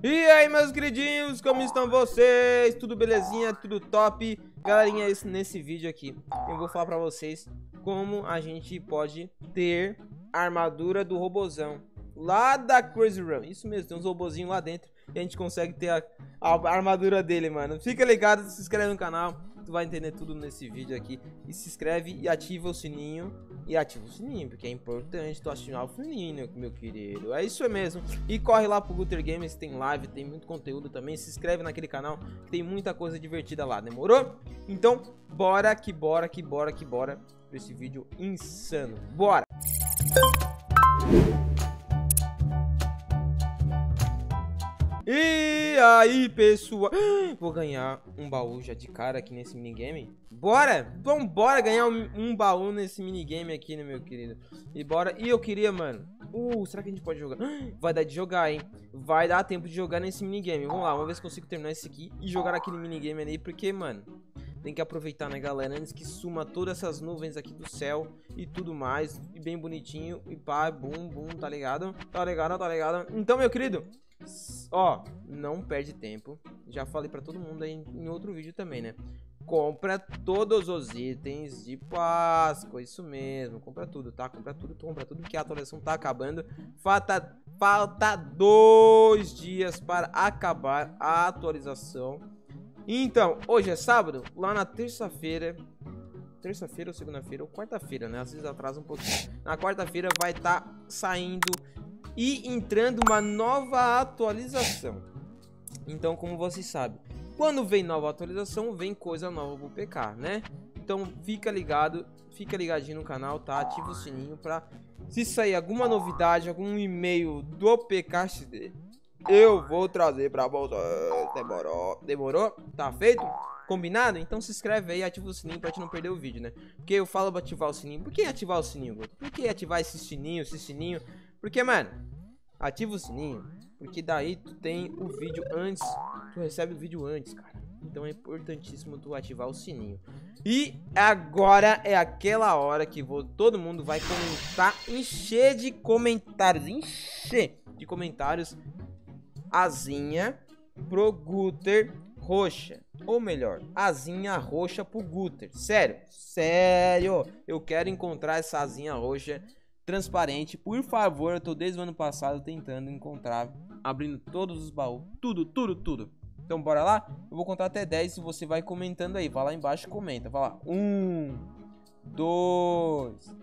E aí, meus queridinhos, como estão vocês? Tudo belezinha? Tudo top? Galerinha, nesse vídeo aqui eu vou falar pra vocês como a gente pode ter a armadura do robozão lá da Crazy Run. Isso mesmo, tem uns robozinhos lá dentro e a gente consegue ter a, a armadura dele, mano. Fica ligado, se inscreve no canal tu vai entender tudo nesse vídeo aqui. E se inscreve e ativa o sininho. E ativa o sininho, porque é importante tu ativar o sininho, meu querido. É isso mesmo. E corre lá pro Guter Games, tem live, tem muito conteúdo também. Se inscreve naquele canal, que tem muita coisa divertida lá, demorou? Então, bora que bora que bora que bora pra esse vídeo insano. Bora! E aí, pessoal? Vou ganhar um baú já de cara aqui nesse minigame. Bora! Vamos bora ganhar um, um, baú nesse minigame aqui, né, meu querido? E bora. E eu queria, mano... Uh, será que a gente pode jogar? Vai dar de jogar, hein? Vai dar tempo de jogar nesse minigame. Vamos lá, vamos ver se consigo terminar esse aqui e jogar aquele minigame ali. Porque, mano... Tem que aproveitar, né, galera? Antes que suma todas essas nuvens aqui do céu e tudo mais. E bem bonitinho. E pá, bum, bum, tá ligado? Tá ligado, tá ligado? Então, meu querido... Ó, não perde tempo. Já falei pra todo mundo aí em outro vídeo também, né? Compra todos os itens de Páscoa, isso mesmo. Compra tudo, tá? Compra tudo, compra tudo, que a atualização tá acabando. Falta, falta dois dias para acabar a atualização. Então, hoje é sábado, lá na terça-feira terça-feira ou segunda-feira ou quarta-feira, né? Às vezes atrasa um pouquinho. Na quarta-feira vai estar tá saindo e entrando uma nova atualização. Então, como vocês sabem, quando vem nova atualização, vem coisa nova pro PK, né? Então, fica ligado, fica ligadinho no canal, tá? Ativa o sininho pra se sair alguma novidade, algum e-mail do PKXD, eu vou trazer pra você. Demorou? Demorou? Tá feito? Combinado? Então se inscreve aí e ativa o sininho pra te não perder o vídeo, né? Porque eu falo pra ativar o sininho. Por que ativar o sininho? Por que ativar esse sininho, esse sininho? Porque, mano, ativa o sininho, porque daí tu tem o vídeo antes, tu recebe o vídeo antes, cara. Então é importantíssimo tu ativar o sininho. E agora é aquela hora que vou, todo mundo vai comentar, encher de comentários, encher de comentários asinha pro Guter roxa. Ou melhor, asinha roxa pro Guter. Sério, sério, eu quero encontrar essa asinha roxa transparente. Por favor, eu tô desde o ano passado tentando encontrar, abrindo todos os baús, tudo, tudo, tudo. Então bora lá? Eu vou contar até 10 e você vai comentando aí. Vai lá embaixo e comenta. Vai lá. 1, 2,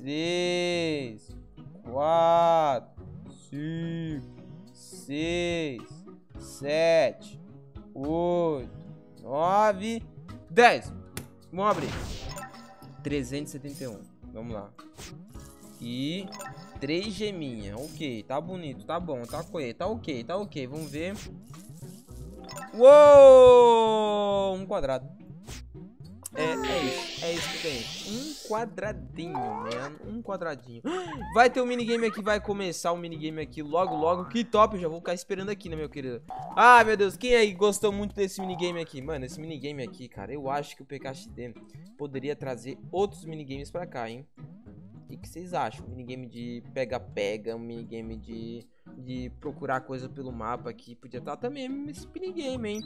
3, 4, 5, 6, 7, 8, 9, 10. Vamos abrir. 371. Vamos lá. E três geminhas. Ok, tá bonito, tá bom, tá ok, tá ok, tá ok. Vamos ver. Uou! Um quadrado. É, é isso, é isso que tem. Um quadradinho, mano. Um quadradinho. Vai ter um minigame aqui, vai começar o um minigame aqui logo, logo. Que top, já vou ficar esperando aqui, né, meu querido? Ah, meu Deus, quem aí gostou muito desse minigame aqui? Mano, esse minigame aqui, cara, eu acho que o PKXD poderia trazer outros minigames pra cá, hein? O que vocês acham? Um minigame de pega-pega, um minigame de, de procurar coisa pelo mapa aqui. Podia estar também esse minigame, hein?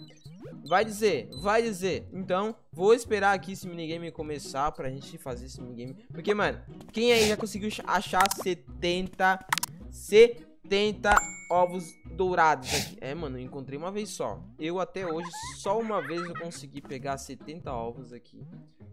Vai dizer, vai dizer. Então, vou esperar aqui esse minigame começar pra gente fazer esse minigame. Porque, mano, quem aí já conseguiu achar 70... 70 ovos dourados aqui. É, mano, eu encontrei uma vez só. Eu até hoje, só uma vez eu consegui pegar 70 ovos aqui.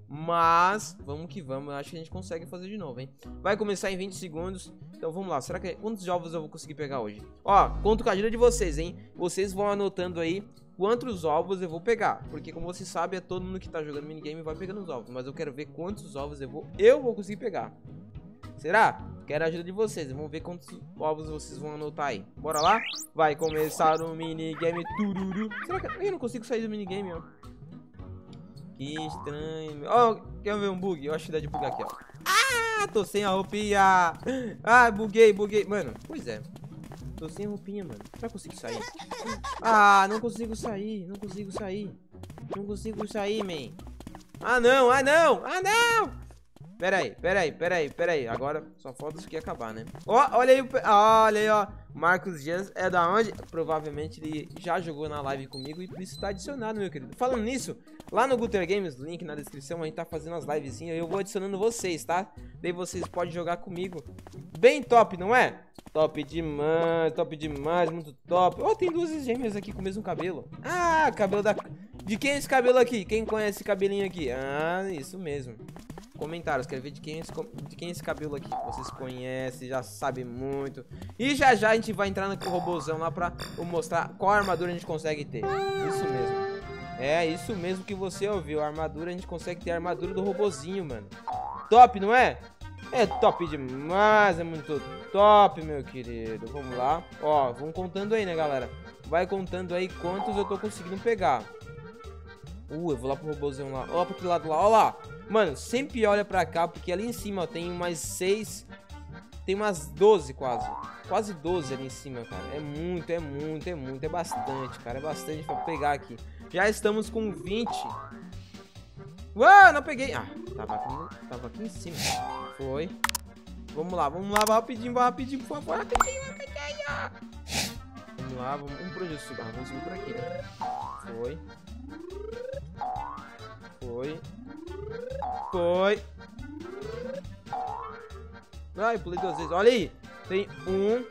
Mas, vamos que vamos. Acho que a gente consegue fazer de novo, hein? Vai começar em 20 segundos. Então vamos lá. Será que quantos ovos eu vou conseguir pegar hoje? Ó, conto com a ajuda de vocês, hein? Vocês vão anotando aí quantos ovos eu vou pegar. Porque como vocês sabem, é todo mundo que tá jogando minigame vai pegando os ovos. Mas eu quero ver quantos ovos eu vou, eu vou conseguir pegar. Será? Quero a ajuda de vocês. Vamos ver quantos ovos vocês vão anotar aí. Bora lá? Vai começar o minigame tururu. Será que eu não consigo sair do minigame, ó? Que estranho. Ó, oh, quer ver um bug? Eu acho que dá de bugar aqui, ó. Ah, tô sem a roupinha. Ah, buguei, buguei. Mano, pois é. Tô sem roupinha, mano. Que consigo sair? Ah, não consigo sair. Não consigo sair. Não consigo sair, man. Ah, não. Ah, não. Ah, não. Pera aí, pera aí, pera aí, pera aí. Agora só falta isso aqui acabar, né? Ó, olha aí, olha aí, ó. Marcos Dias é da onde? Provavelmente ele já jogou na live comigo e por isso tá adicionado, meu querido. Falando nisso, lá no Guter Games, link na descrição, a gente tá fazendo as livezinhas. Eu vou adicionando vocês, tá? Daí vocês podem jogar comigo. Bem top, não é? Top demais, top demais, muito top. Ó, oh, tem duas gêmeas aqui com o mesmo cabelo. Ah, cabelo da... De quem é esse cabelo aqui? Quem conhece esse cabelinho aqui? Ah, isso mesmo comentários. Quero ver de quem, é esse, de quem é esse cabelo aqui. Vocês conhecem, já sabem muito. E já já a gente vai entrar no robôzão lá pra mostrar qual armadura a gente consegue ter. Isso mesmo. É, isso mesmo que você ouviu. A armadura, a gente consegue ter a armadura do robozinho, mano. Top, não é? É top demais, é muito top, meu querido. Vamos lá. Ó, vamos contando aí, né, galera? Vai contando aí quantos eu tô conseguindo pegar. Uh, eu vou lá pro robôzão lá. Ó, pro outro lado lá, ó lá. Mano, sempre olha pra cá, porque ali em cima tem umas 6... Tem umas 12 quase. Quase 12 ali em cima, cara. É muito, é muito, é muito, é bastante, cara. É bastante pra pegar aqui. Já estamos com 20. Uau, não peguei. Ah, tava aqui, tava aqui em cima. Foi. Vamos lá, vamos lá, rapidinho, rapidinho, por favor. Rapidinho, rapidinho. Vamos lá, vamos, eu subo. Ah, vamos subir por aqui? Foi. Foi. Foi. Ai, pulei duas vezes. Olha aí. Tem um.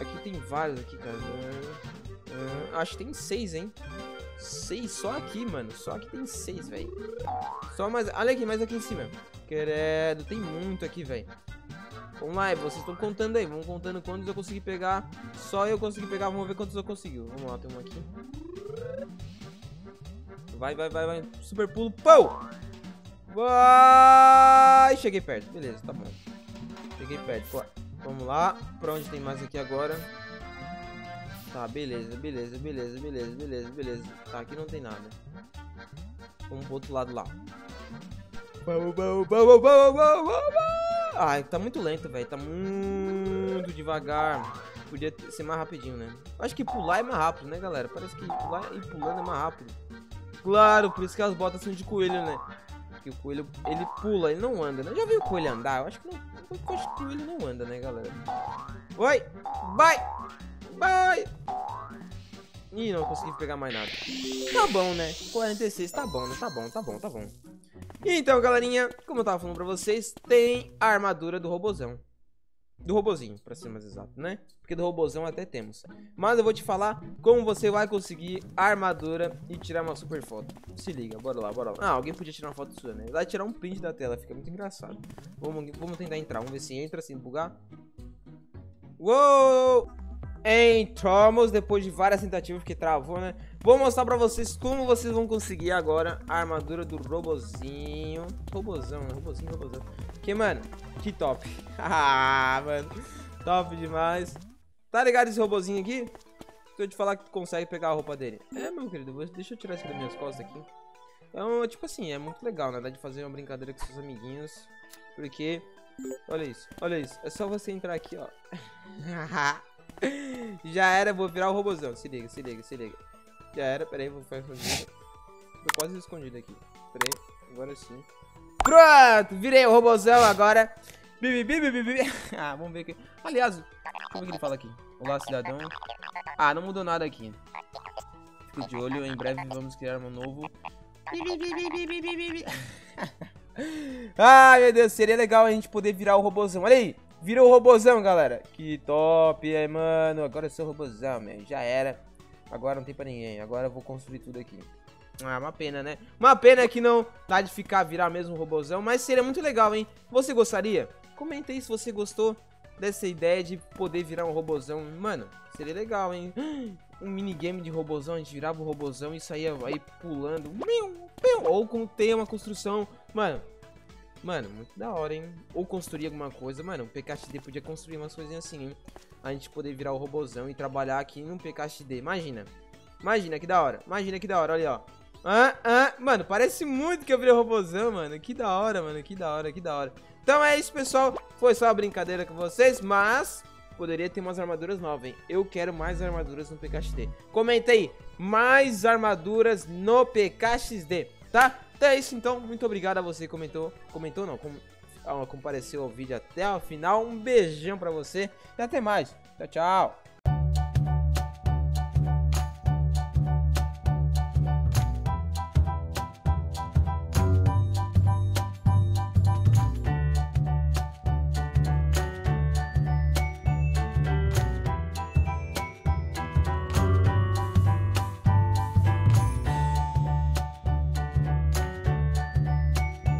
Aqui tem vários aqui, cara. Uh, acho que tem seis, hein? Seis só aqui, mano. Só aqui tem seis, velho. Só mais... Olha aqui, mais aqui em cima. Credo, tem muito aqui, velho. Vamos lá, vocês estão contando aí. Vamos contando quantos eu consegui pegar. Só eu consegui pegar. Vamos ver quantos eu consegui. Vamos lá, tem um aqui. Vai, vai, vai, vai. Super pulo. Pau! Vai! Cheguei perto. Beleza, tá bom. Cheguei perto. Vamos lá. Pra onde tem mais aqui agora? Tá, beleza, beleza, beleza, beleza, beleza, beleza. Tá, aqui não tem nada. Vamos pro outro lado lá. Vamos, vamos, vamos, vamos, vamos, Ai, tá muito lento, velho. Tá muito devagar. Podia ser mais rapidinho, né? Acho que pular é mais rápido, né, galera? Parece que pular e pulando é mais rápido. Claro, por isso que as botas são de coelho, né? Porque o coelho, ele pula, ele não anda, né? Já viu o coelho andar? Eu acho que não. Eu acho que o coelho não anda, né, galera? Oi! Vai! Vai! Ih, não consegui pegar mais nada. Tá bom, né? 46, tá bom, né? Tá bom, tá bom, tá bom. Então, galerinha, como eu tava falando pra vocês, tem a armadura do robozão. Do robozinho, pra ser mais exato, né? Porque do robozão até temos. Mas eu vou te falar como você vai conseguir a armadura e tirar uma super foto. Se liga, bora lá, bora lá. Ah, alguém podia tirar uma foto sua, né? Vai tirar um print da tela, fica muito engraçado. Vamos, vamos tentar entrar, vamos ver se entra, sem bugar. Uou! Entramos depois de várias tentativas, porque travou, né? Vou mostrar pra vocês como vocês vão conseguir agora a armadura do robozinho. Robozão, né? Robozinho, robozão. Que, mano, que top. ah, mano. Top demais. Tá ligado esse robozinho aqui? Se eu te falar que tu consegue pegar a roupa dele. É, meu querido, deixa eu tirar isso das minhas costas aqui. Então, tipo assim, é muito legal, né? Dá de fazer uma brincadeira com seus amiguinhos. Porque, olha isso, olha isso. É só você entrar aqui, ó. Já era, vou virar o robozão. Se liga, se liga, se liga. Já era, peraí, vou ficar escondido. Tô quase escondido aqui. Peraí, agora sim. Pronto, virei o robozão agora. Bibi, bibi, bibi. Ah, vamos ver aqui. Aliás, como é que ele fala aqui? Olá, cidadão. Ah, não mudou nada aqui. Fique de olho, em breve vamos criar um novo. Ai, meu Deus, seria legal a gente poder virar o robozão. Olha aí, virou o robozão, galera. Que top, aí, mano. Agora eu sou robozão, meu. Já era. Agora não tem pra ninguém. Agora eu vou construir tudo aqui. Ah, uma pena, né? Uma pena que não dá de ficar virar mesmo um robôzão, mas seria muito legal, hein? Você gostaria? Comenta aí se você gostou dessa ideia de poder virar um robôzão. Mano, seria legal, hein? Um minigame de robôzão, a gente virava o robôzão e saía aí pulando. Ou com ter uma construção. Mano, mano, muito da hora, hein? Ou construir alguma coisa. Mano, o PKXD podia construir umas coisinhas assim, hein? A gente poder virar o robôzão e trabalhar aqui no PKXD. Imagina. Imagina que da hora. Imagina que da hora, olha, ó. Ah, ah, mano, parece muito que eu virei robôzão, mano. Que da hora, mano. Que da hora, que da hora. Então é isso, pessoal. Foi só uma brincadeira com vocês, mas poderia ter umas armaduras novas, hein? Eu quero mais armaduras no PKXD. Comenta aí, mais armaduras no PKXD, tá? Então é isso então, muito obrigado a você que comentou. Comentou não, com, ah, compareceu ao vídeo até o final. Um beijão pra você e até mais. Tchau, tchau.